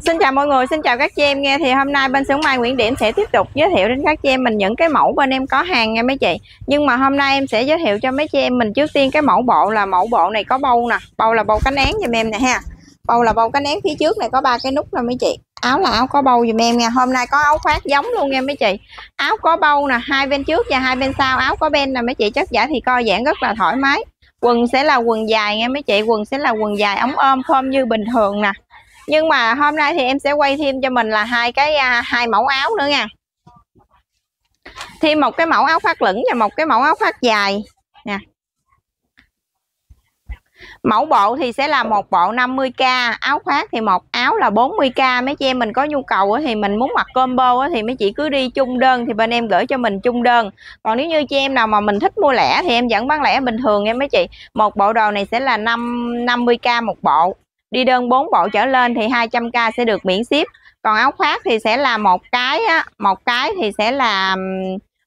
Xin chào mọi người, xin chào các chị em nghe thì hôm nay bên xưởng may Nguyễn Điểm sẽ tiếp tục giới thiệu đến các chị em mình những cái mẫu bên em có hàng nha mấy chị. Nhưng mà hôm nay em sẽ giới thiệu cho mấy chị em mình trước tiên cái mẫu bộ là mẫu bộ này có bâu nè, bâu là bâu cánh én giùm em nè ha. Bâu là bâu cánh én phía trước này có ba cái nút nè mấy chị. Áo là áo có bâu giùm em nha. Hôm nay có áo khoác giống luôn nha mấy chị. Áo có bâu nè, hai bên trước và hai bên sau áo có ben nè mấy chị. Chất giả thì co giãn rất là thoải mái. Quần sẽ là quần dài nha mấy chị, quần sẽ là quần dài ống ôm phơm như bình thường nè. Nhưng mà hôm nay thì em sẽ quay thêm cho mình là hai cái à, hai mẫu áo nữa nha. Thêm một cái mẫu áo khoác lửng và một cái mẫu áo khoác dài nè mẫu bộ thì sẽ là một bộ 50k áo khoác thì một áo là 40k mấy chị em mình có nhu cầu thì mình muốn mặc combo thì mấy chị cứ đi chung đơn thì bên em gửi cho mình chung đơn. Còn nếu như chị em nào mà mình thích mua lẻ thì em vẫn bán lẻ bình thường em mấy chị. Một bộ đồ này sẽ là 5 50k một bộ. Đi đơn 4 bộ trở lên thì 200k sẽ được miễn ship. Còn áo khoác thì sẽ là một cái á, một cái thì sẽ là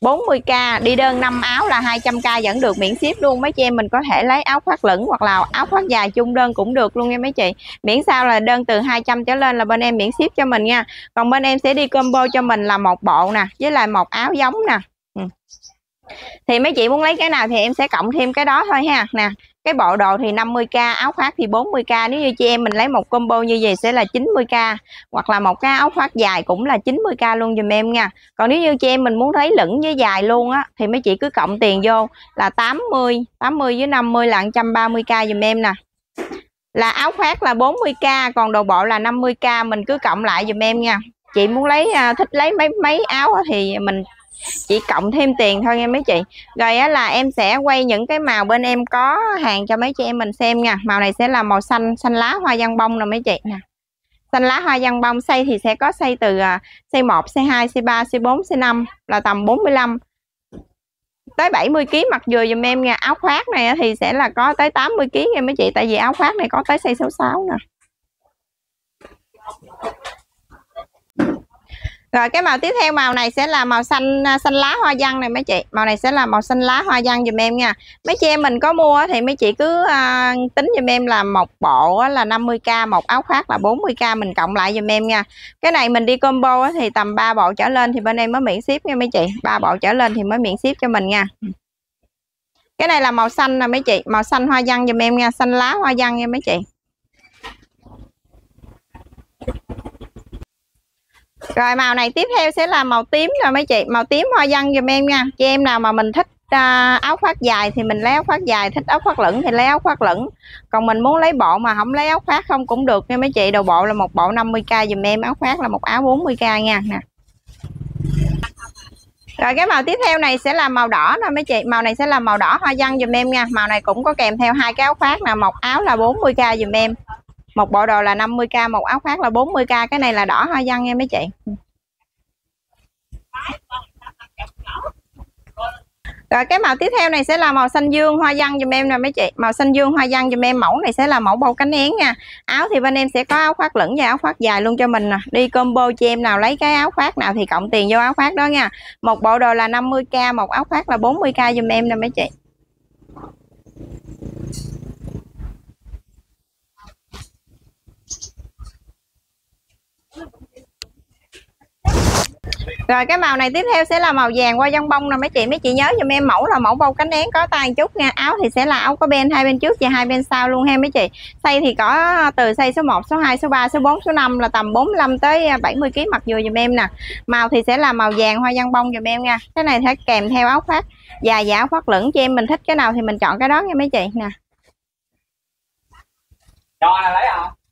40k đi đơn 5 áo là 200k vẫn được miễn ship luôn. Mấy chị em mình có thể lấy áo khoác lửng hoặc là áo khoác dài chung đơn cũng được luôn nha mấy chị. Miễn sao là đơn từ 200 trở lên là bên em miễn ship cho mình nha. Còn bên em sẽ đi combo cho mình là một bộ nè, với lại một áo giống nè. Ừ. thì mấy chị muốn lấy cái nào thì em sẽ cộng thêm cái đó thôi ha. Nè cái bộ đồ thì 50k áo khoác thì 40k nếu như chị em mình lấy một combo như vậy sẽ là 90k hoặc là một cái áo khoác dài cũng là 90k luôn dùm em nha. Còn nếu như chị em mình muốn thấy lửng với dài luôn á, thì mấy chị cứ cộng tiền vô là 80 80 với 50 là 130k dùm em nè. Là áo khoác là 40k còn đồ bộ là 50k mình cứ cộng lại dùm em nha. Chị muốn lấy à, thích lấy mấy mấy áo thì mình chỉ cộng thêm tiền thôi nha mấy chị. Rồi á là em sẽ quay những cái màu bên em có hàng cho mấy chị em mình xem nha. Màu này sẽ là màu xanh xanh lá hoa văn bông nè mấy chị nè. Xanh lá hoa văn bông xây thì sẽ có xây từ xây 1 xây 2 xây 3 xây 4 xây 5 là tầm 45 tới 70 kg mặc vừa dùm em nha, áo khoác này thì sẽ là có tới 80 kg nha mấy chị, tại vì áo khoác này có tới xây 66 nè rồi cái màu tiếp theo màu này sẽ là màu xanh à, xanh lá hoa văn này mấy chị. Màu này sẽ là màu xanh lá hoa văn dùm em nha. Mấy chị em mình có mua thì mấy chị cứ uh, tính dùm em là một bộ là 50k một áo khoác là 40k mình cộng lại dùm em nha. Cái này mình đi combo thì tầm 3 bộ trở lên thì bên em mới miễn ship nha mấy chị. Ba bộ trở lên thì mới miễn ship cho mình nha. Cái này là màu xanh nè mấy chị. Màu xanh hoa văn dùm em nha xanh lá hoa văn nha mấy chị. Rồi màu này tiếp theo sẽ là màu tím rồi mấy chị. Màu tím hoa văn giùm em nha. Chị em nào mà mình thích uh, áo khoác dài thì mình lấy áo khoác dài thích áo khoác lửng thì lấy áo khoác lửng. Còn mình muốn lấy bộ mà không lấy áo khoác không cũng được nha mấy chị. Đồ bộ là một bộ 50k dùm em áo khoác là một áo 40k nha. Nè. Rồi cái màu tiếp theo này sẽ là màu đỏ nè mấy chị. Màu này sẽ là màu đỏ hoa văn dùm em nha. Màu này cũng có kèm theo hai cái áo khoác nè. Một áo là 40k dùm em một bộ đồ là 50k một áo khoác là 40k cái này là đỏ hoa văn nha mấy chị? Rồi, cái màu tiếp theo này sẽ là màu xanh dương hoa văn dùm em nè mấy chị. Màu xanh dương hoa văn dùm em. Mẫu này sẽ là mẫu bầu cánh én nha. Áo thì bên em sẽ có áo khoác lửng và áo khoác dài luôn cho mình nè. Đi combo cho em nào lấy cái áo khoác nào thì cộng tiền vô áo khoác đó nha. Một bộ đồ là 50k một áo khoác là 40k dùm em nè mấy chị. Rồi cái màu này tiếp theo sẽ là màu vàng qua dân bông nè, mấy chị. Mấy chị nhớ giùm em mẫu là mẫu bông cánh én có tay chút nha. Áo thì sẽ là áo có bên, hai bên trước và hai bên sau luôn ha mấy chị. Xây thì có ờ, từ xây số 1 số 2 số 3 số 4 số 5 là tầm 45 tới ờ, 70 kg mặc vừa giùm em nè. Màu thì sẽ là màu vàng hoa dân bông giùm em nha. Cái này sẽ kèm theo áo khoác dài và áo khoác lửng. Cho em mình thích cái nào thì mình chọn cái đó nha mấy chị nè. Cho là lấy không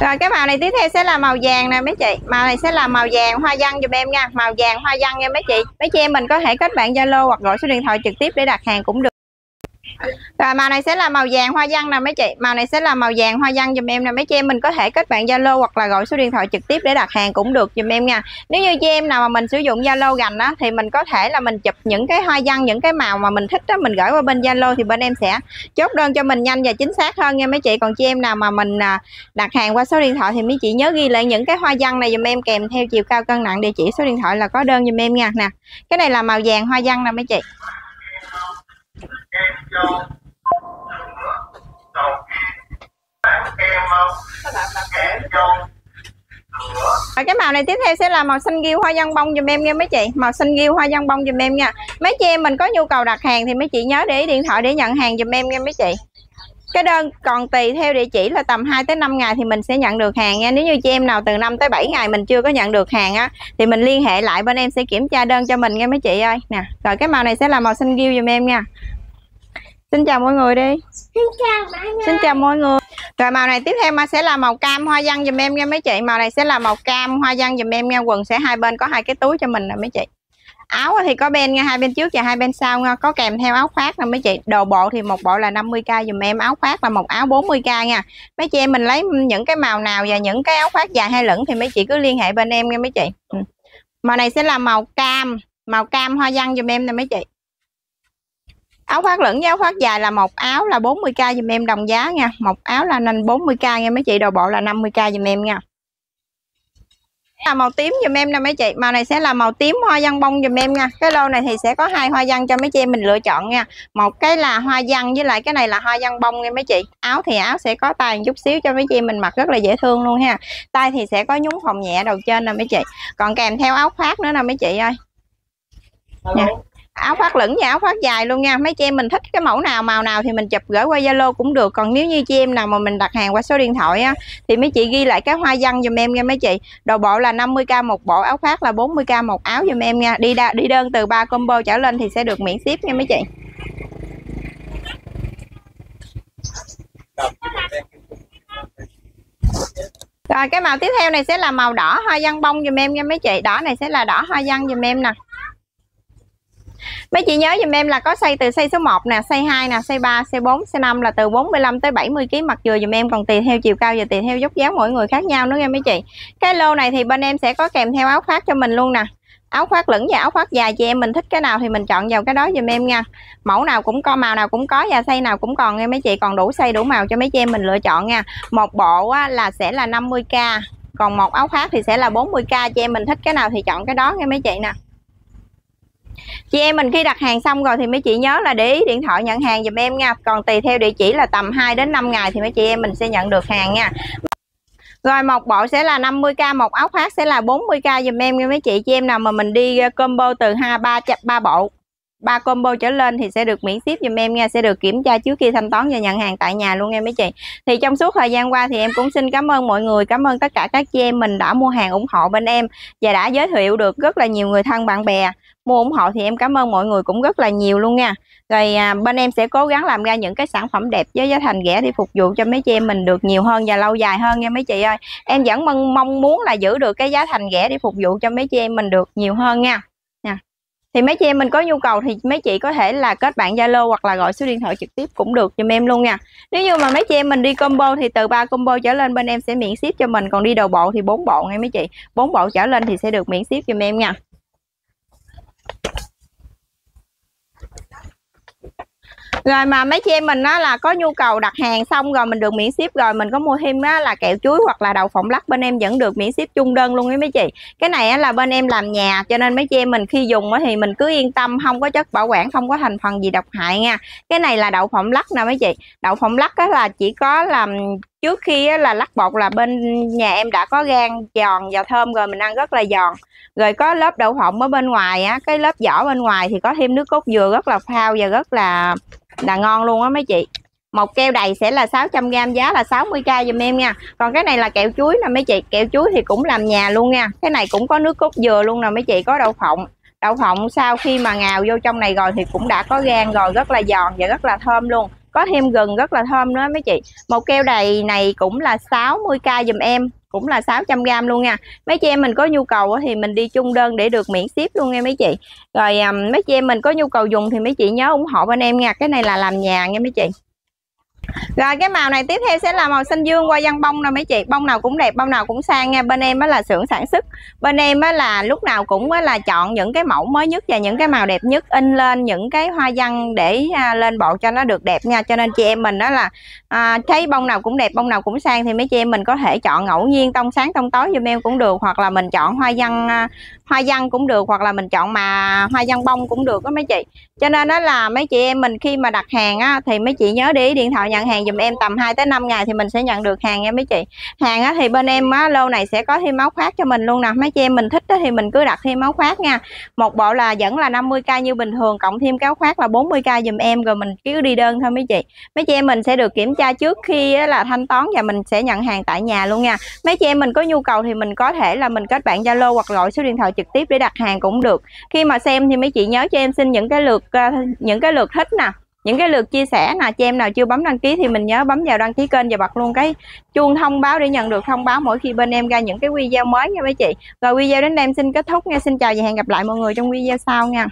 rồi, cái màu này tiếp theo sẽ là màu vàng nè, mấy chị. Màu này sẽ là màu vàng hoa văn giùm em nha. Màu vàng, hoa văn nha, mấy chị. Mấy chị em mình có thể kết bạn zalo hoặc gọi số điện thoại trực tiếp để đặt hàng cũng được rồi, màu này sẽ là màu vàng, hoa văn nè mấy chị. Màu này sẽ là màu vàng, hoa văn dùm em nè. Mấy chị em mình có thể kết bạn zalo hoặc là gọi số điện thoại trực tiếp để đặt hàng cũng được dùm em nha. Nếu như chị em nào mà mình sử dụng zalo gành á, thì mình có thể là mình chụp những cái hoa văn, những cái màu mà mình thích đó mình gửi qua bên zalo thì bên em sẽ chốt đơn cho mình nhanh và chính xác hơn nha mấy chị. Còn chị em nào mà mình à, đặt hàng qua số điện thoại thì mấy chị nhớ ghi lại những cái hoa văn này dùm em, kèm theo chiều cao cân nặng địa chỉ số điện thoại là có đơn dùm em nha. Nè, cái này là màu vàng, hoa văn nè mấy chị. Rồi cái màu này tiếp theo sẽ là màu xanh ghiêu hoa văn bông dùm em nha mấy chị Màu xanh ghiêu hoa văn bông dùm em nha Mấy chị em mình có nhu cầu đặt hàng thì mấy chị nhớ để ý điện thoại để nhận hàng dùm em nha mấy chị cái đơn còn tùy theo địa chỉ là tầm 2 tới 5 ngày thì mình sẽ nhận được hàng nha. Nếu như chị em nào từ 5 tới 7 ngày mình chưa có nhận được hàng á thì mình liên hệ lại bên em sẽ kiểm tra đơn cho mình nha mấy chị ơi. Nè, rồi cái màu này sẽ là màu xanh ghiêu dùm em nha xin chào mọi người đi. Xin chào mọi người. xin chào mọi người. Rồi màu này tiếp theo mà sẽ là màu cam hoa văn giùm em nha mấy chị. Màu này sẽ là màu cam hoa văn giùm em nha. Quần sẽ hai bên có hai cái túi cho mình nè mấy chị. Áo thì có bên nha hai bên trước và hai bên sau nha. Có kèm theo áo khoác nè mấy chị. Đồ bộ thì một bộ là 50k dùm em. Áo khoác là một áo 40k nha. Mấy chị em mình lấy những cái màu nào và những cái áo khoác dài hay lửng thì mấy chị cứ liên hệ bên em nha mấy chị. Ừ. màu này sẽ là màu cam màu cam hoa văn dùm em nè mấy chị áo khoác lửng với áo khoác dài là một áo là 40k dùm em đồng giá nha. Một áo là nên 40k nha mấy chị đồ bộ là 50k dùm em nha. Là màu tím dùm em nè mấy chị. Màu này sẽ là màu tím hoa văn bông dùm em nha. Cái lô này thì sẽ có hai hoa văn cho mấy chị em mình lựa chọn nha. Một cái là hoa văn với lại cái này là hoa văn bông nha mấy chị. Áo thì áo sẽ có tay chút xíu cho mấy chị em mình mặc rất là dễ thương luôn ha. Tay thì sẽ có nhúng phồng nhẹ đầu trên nè mấy chị. Còn kèm theo áo khoác nữa nè mấy chị ơi. Nha áo khoác lửng và áo khoác dài luôn nha. Mấy chị em mình thích cái mẫu nào màu nào thì mình chụp gửi qua zalo cũng được. Còn nếu như chị em nào mà mình đặt hàng qua số điện thoại á thì mấy chị ghi lại cái hoa văn giùm em nha mấy chị. Đồ bộ là 50k một bộ áo khoác là 40k một áo giùm em nha. Đi đa, đi đơn từ 3 combo trở lên thì sẽ được miễn ship nha mấy chị. Rồi cái màu tiếp theo này sẽ là màu đỏ hoa văn bông giùm em nha mấy chị. Đỏ này sẽ là đỏ hoa văn giùm em nè. Mấy chị nhớ giùm em là có xây từ xây số 1 nè, xây 2 nè, xây 3, xây 4, xây 5 là từ 45 tới 70 kg mặt dừa giùm em còn tùy theo chiều cao và tùy theo dốc dáng mỗi người khác nhau nữa nha mấy chị. Cái lô này thì bên em sẽ có kèm theo áo khoác cho mình luôn nè. Áo khoác lửng và áo khoác dài chị em mình thích cái nào thì mình chọn vào cái đó giùm em nha. Mẫu nào cũng có, màu nào cũng có và xây nào cũng còn nha mấy chị, còn đủ xây đủ màu cho mấy chị em mình lựa chọn nha. Một bộ á, là sẽ là 50k, còn một áo khoác thì sẽ là 40k chị em mình thích cái nào thì chọn cái đó nha mấy chị nè chị em mình khi đặt hàng xong rồi thì mấy chị nhớ là để ý điện thoại nhận hàng dùm em nha. Còn tùy theo địa chỉ là tầm 2 đến 5 ngày thì mấy chị em mình sẽ nhận được hàng nha. Rồi một bộ sẽ là 50k một áo khoác sẽ là 40k dùm em nha mấy chị. Chị em nào mà mình đi ờ, combo từ hai, ba ba bộ, ba combo trở lên thì sẽ được miễn ship dùm em nha. Sẽ được kiểm tra trước khi thanh toán và nhận hàng tại nhà luôn nha mấy chị. Thì trong suốt thời gian qua thì em cũng xin cảm ơn mọi người, cảm ơn tất cả các chị em mình đã mua hàng ủng hộ bên em và đã giới thiệu được rất là nhiều người thân, bạn bè mua ủng hộ thì em cảm ơn mọi người cũng rất là nhiều luôn nha. Rồi à, bên em sẽ cố gắng làm ra những cái sản phẩm đẹp với giá thành rẻ để phục vụ cho mấy chị em mình được nhiều hơn và lâu dài hơn nha mấy chị ơi. Em vẫn mong, mong muốn là giữ được cái giá thành rẻ để phục vụ cho mấy chị em mình được nhiều hơn nha. Nè thì mấy chị em mình có nhu cầu thì mấy chị có thể là kết bạn Zalo hoặc là gọi số điện thoại trực tiếp cũng được giùm em luôn nha. Nếu như mà mấy chị em mình đi combo thì từ 3 combo trở lên bên em sẽ miễn ship cho mình còn đi đầu bộ thì bốn bộ nghe mấy chị. Bốn bộ trở lên thì sẽ được miễn ship giùm em nha. Rồi mà mấy chị em mình á là có nhu cầu đặt hàng xong rồi mình được miễn ship, rồi mình có mua thêm á là kẹo chuối hoặc là đậu phộng lắc, bên em vẫn được miễn ship chung đơn luôn ấy mấy chị. Cái này á là bên em làm nhà, cho nên mấy chị em mình khi dùng á thì mình cứ yên tâm, không có chất bảo quản, không có thành phần gì độc hại nha. Cái này là đậu phộng lắc nè mấy chị. Đậu phộng lắc á là chỉ có làm trước khi là lắc bột là bên nhà em đã có gan giòn và thơm rồi, mình ăn rất là giòn. Rồi có lớp đậu phộng ở bên ngoài á, cái lớp vỏ bên ngoài thì có thêm nước cốt dừa rất là phao và rất là là ngon luôn á mấy chị. Một keo đầy sẽ là 600g giá là 60k giùm em nha. Còn cái này là kẹo chuối nè mấy chị, kẹo chuối thì cũng làm nhà luôn nha. Cái này cũng có nước cốt dừa luôn nè mấy chị, có đậu phộng. Đậu phộng sau khi mà ngào vô trong này rồi thì cũng đã có gan rồi, rất là giòn và rất là thơm luôn có thêm gừng rất là thơm nữa mấy chị. Một keo đầy này cũng là 60k dùm em, cũng là 600g luôn nha. Mấy chị em mình có nhu cầu thì mình đi chung đơn để được miễn ship luôn nha mấy chị. Rồi mấy chị em mình có nhu cầu dùng thì mấy chị nhớ ủng hộ bên em nha. Cái này là làm nhà nha mấy chị rồi cái màu này tiếp theo sẽ là màu xanh dương qua văn bông nè mấy chị. Bông nào cũng đẹp bông nào cũng sang nha. Bên em á là xưởng sản xuất. Bên em á là lúc nào cũng á là chọn những cái mẫu mới nhất và những cái màu đẹp nhất in lên những cái hoa văn để à, lên bộ cho nó được đẹp nha. Cho nên chị em mình đó là à, thấy bông nào cũng đẹp bông nào cũng sang thì mấy chị em mình có thể chọn ngẫu nhiên tông sáng tông tối giùm em cũng được. Hoặc là mình chọn hoa văn à, hoa văn cũng được hoặc là mình chọn mà hoa văn bông cũng được đó mấy chị. Cho nên đó là mấy chị em mình khi mà đặt hàng á thì mấy chị nhớ để điện thoại nhận hàng dùm em tầm 2 tới 5 ngày thì mình sẽ nhận được hàng nha mấy chị. Hàng á, thì bên em á, lô này sẽ có thêm áo khoác cho mình luôn nè. Mấy chị em mình thích á, thì mình cứ đặt thêm áo khoác nha. Một bộ là vẫn là 50k như bình thường cộng thêm cái áo khoác là 40k dùm em rồi mình cứ đi đơn thôi mấy chị. Mấy chị em mình sẽ được kiểm tra trước khi á, là thanh toán và mình sẽ nhận hàng tại nhà luôn nha. Mấy chị em mình có nhu cầu thì mình có thể là mình kết bạn zalo hoặc gọi số điện thoại trực tiếp để đặt hàng cũng được. Khi mà xem thì mấy chị nhớ cho em xin những cái lượt ờ, những cái lượt thích nè những cái lượt chia sẻ nào, chị em nào chưa bấm đăng ký thì mình nhớ bấm vào đăng ký kênh và bật luôn cái chuông thông báo để nhận được thông báo mỗi khi bên em ra những cái video mới nha mấy chị. Rồi video đến đây em xin kết thúc nha. Xin chào và hẹn gặp lại mọi người trong video sau nha.